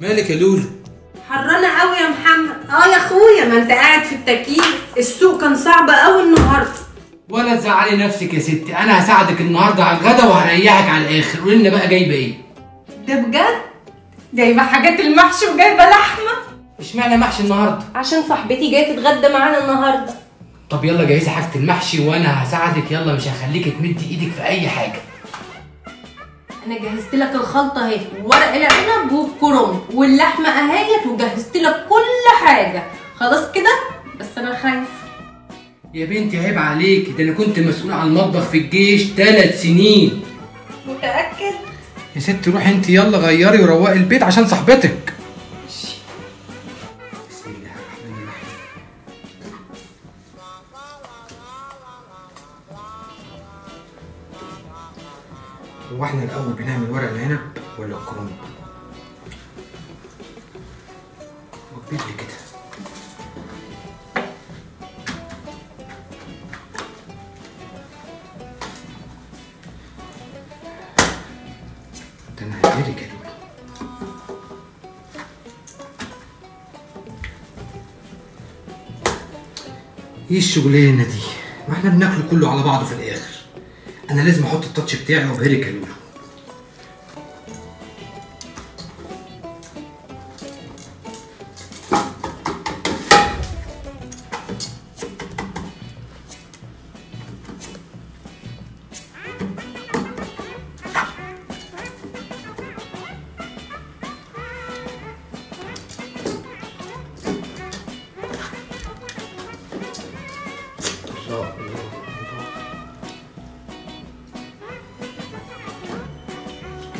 مالك يا لولو؟ حرانة قوي يا محمد. آه يا أخويا ما أنت قاعد في التكييف. السوق كان صعب قوي النهارده. ولا تزعلي نفسك يا ستي. أنا هساعدك النهارده على الغدا وهريحك على الآخر. قولي لنا بقى جايبة إيه؟ ده بجد؟ جايبة حاجات المحشي وجايبة لحمة؟ إشمعنى محشي النهارده؟ عشان صاحبتي جاية تتغدى معانا النهارده. طب يلا جهزي حاجة المحشي وأنا هساعدك. يلا مش هخليك تمدي إيدك في أي حاجة. أنا جهزت لك الخلطة اهي ورق العنب والكرنب واللحمة اهيت وجهزت لك كل حاجة. خلاص كده؟ بس أنا خايفه يا بنتي عيب عليك ده أنا كنت مسؤول عن المطبخ في الجيش ثلاث سنين. متأكد؟ يا ست روحي انت يلا غيري وروقي البيت عشان صاحبتك. هو إحنا الأول بنعمل ورق العنب ولا الكرنب؟ واكتب لي كده؟ ده أنا لولو إيه الشغلانة دي؟ ما إحنا بناكله كله على بعضه في الآخر. أنا لازم أحط التاتش بتاعي وأبهرك يا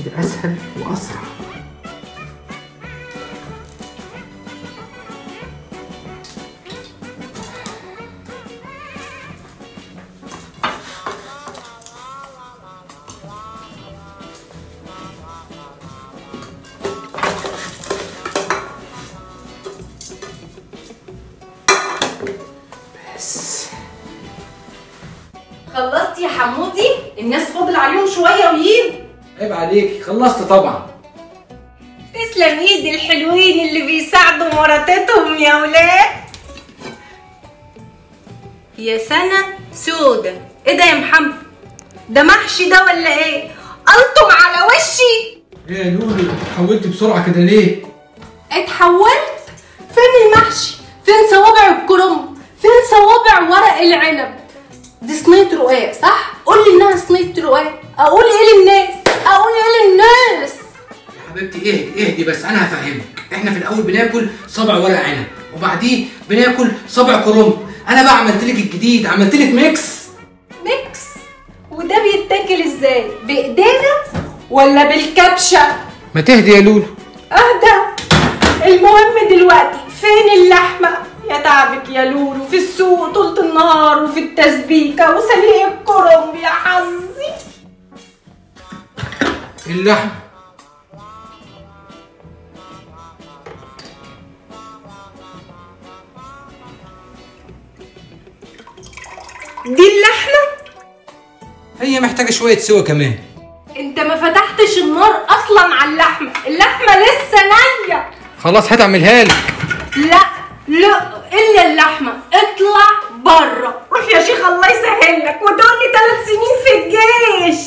أسهل وأسرع. بس. خلصتي يا حمودي؟ الناس فاضل عليهم شوية ويجوا عيب عليك خلصت طبعا. تسلم ايد الحلوين اللي بيساعدوا مراتاتهم يا ولاد. يا سنة سودة. إيه ده يا محمد؟ ده محشي ده ولا إيه؟ قلتم على وشي. إيه يا لولو حولت بسرعة كده ليه؟ اتحولت؟ فين المحشي؟ فين صوابع الكرنب فين صوابع ورق العنب؟ دي صينية رقاق صح؟ قول لي إنها صينية رقاق. أقول إيه للناس؟ اهدي اهدي بس أنا هفهمك. إحنا في الأول بناكل صبع ورق عنب وبعديه بناكل صبع كرنب. أنا بقى عملت لك الجديد عملت لك mix. mix؟ وده بيتاكل إزاي؟ بإيدينا ولا بالكبشة؟ ما تهدي يا لولو. أهدى. المهم دلوقتي فين اللحمة؟ يا تعبك يا لولو في السوق طول النهار وفي التسبيكة وسليق الكرنب يا حظي. اللحم دي اللحمة؟ هي محتاجة شوية سوا كمان. انت ما فتحتش النار أصلا على اللحمة. اللحمة لسه نية. خلاص هتعملها لك لا لا إلا اللحمة. اطلع بره روح يا شيخ الله يسهل لك ثلاث سنين في الجيش.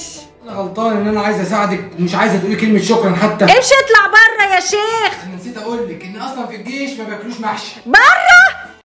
أنا غلطان إن أنا عايز أساعدك. ومش عايزة تقولي كلمة شكرا حتى. امشي اطلع بره يا شيخ. أنا نسيت أقول لك إن أصلا في الجيش ما بياكلوش محشي. بره